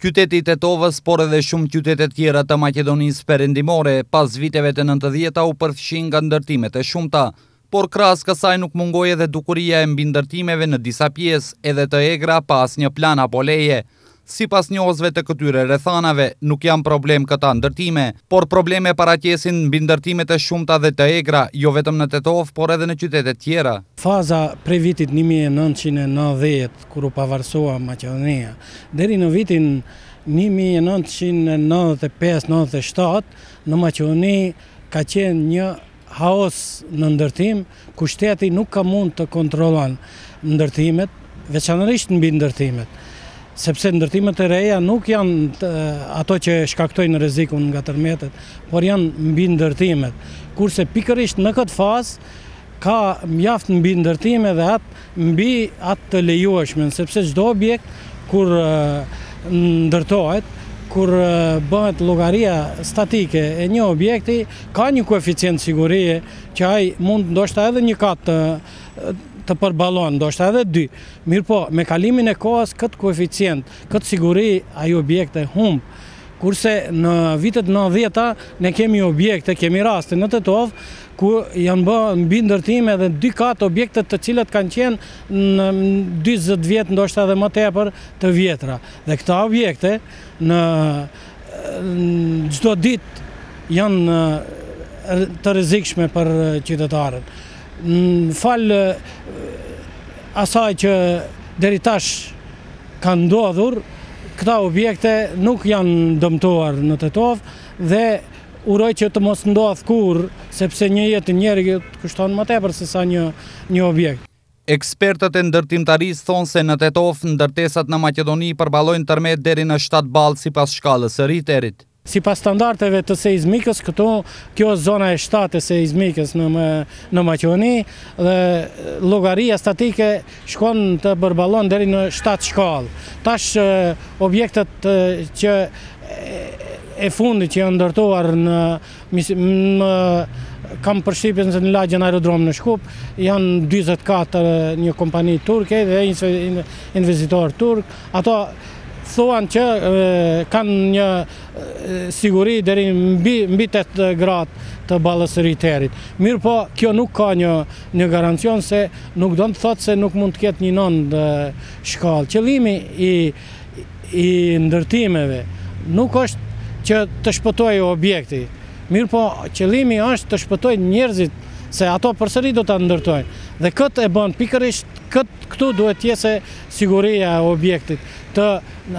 Qyteti i Tetovës, por edhe shumë qytete tjera të Maqedonisë Perëndimore, pas viteve të nëntëdhjeta u përfshinë nga ndërtimet e shumta. Por krahas kësaj nuk mungoi edhe dukuria e mbindërtimeve në disa pjesë, edhe të egra pa asnjë plan apo leje. Sipas njohësve të këtyre rrethanave, nuk janë problem këta ndërtime, por probleme paraqesin mbindërtimet e shumta dhe të egra, jo vetëm në Tetovë, por edhe në qytete tjera. Faza prej vitit një mijë e nëntëqind e nëntëdhjetë kur u pavarësua Maqedonia. Deri në vitin një mijë e nëntëqind e nëntëdhjetë e pesë nëntëdhjetë e shtatë, në Maqedoni ka qenë një haos në ndërtim, ku shteti nuk ka mund të kontrollon ndërtimet, veçanërisht mbindërtimet, sepse ndërtimet e reja nuk janë ato që shkaktojnë rrezikun nga tërmetet, por janë mbindërtimet. Kurse pikërisht në këtë fazë Ka mjaft mbindërtime dhe atë mbi atë të lejueshmen, sepse çdo objekt kur ndërtohet, kur bëhet llogaria statike e një objekti, ka një koeficient sigurie që ai mund ndoshta edhe një kat të përballon, ndoshta edhe dy. Mirëpo, me kalimin e kohës këtë koeficient, këtë siguri ai objekt e humb. Kurse në vitet nëntëdhjeta ne kemi objekte, kemi raste në Tetovë, ku janë bë mbindërtime edhe dy kate objektet të cilat kanë qenë në 40 vjet, ndoshta edhe më tepër të vjetra. Dhe këta objekte në çdo ditë janë të rrezikshme për qytetarët. Në falë asaj që deri tash kanë ndodhur, këta objekte nuk janë dëmtuar në Tetovë dhe Uroj që të mos ndodhë kurrë, sepse një jetë e njeriut kushton më tepër se sa një, një objekt. Ekspertët e ndërtimtarisë thonë se në Tetovë ndërtesat në Maqedoni përballojnë tërmet deri në shtatë ballë sipas shkallës së Richterit. Sipas standardeve të seizmikës këtu, kjo është zona e shtatë e seizmikës në në Maqedoni dhe llogaria statike shkon të përballon deri në shtatë shkallë. Tash objektet që e fundit që janë ndërtuar në kam përshtypjen në lagjen aerodrom në Shkup janë 24 një kompani turke dhe një investitor turk. Ato thuan që kanë një siguri deri mbi 8 gradë të ballës së Richterit. Mirëpo, kjo nuk ka një Një garancion se nuk don të thotë se nuk mund të ketë një nëntë shkallë. Qëllimi i, i ndërtimeve nuk është që të shpëtojë objekti, mirëpo qëllimi është të shpëtojë njerëzit se ato përsëri do ta ndërtojnë. Dhe këtë e bën pikërisht, këtë, këtu duhet të jetë siguria e objektit. Të,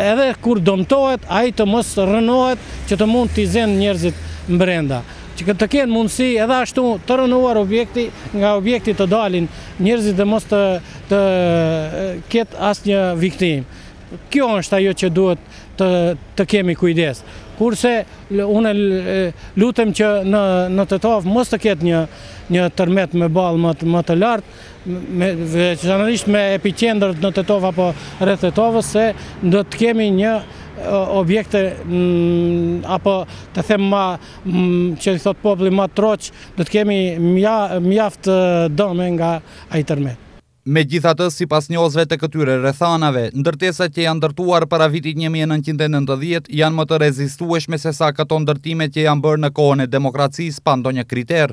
edhe kur dëmtohet, ai të mos rrënohet që të mund t'i zën njerëzit mbrenda. që të kenë mundësi edhe ashtu të rrënuar objekti, nga objekti të dalin njerëzit dhe mos të, të ketë asnjë viktimë. Kjo është ajo që duhet të, të kemi kujdes. Kurse, unë lutem që në, në Tetovë mos të ketë një, një tërmet me ballë më, më të lartë, me, veçanërisht me epiqendër në Tetovë apo rreth Tetovës, se do të kemi një objekte apo të them ma që i thotë populli ma troç, do të kemi mjaft dëme nga ai tërmet. Megjithatë, sipas njohësve të këtyre rrethanave, ndërtesat që janë ndërtuar para vitit një mijë e nëntëqind e nëntëdhjetë janë më të rezistueshme sesa këto ndërtime që janë bërë në kohën e demokracisë pa ndonjë kriter.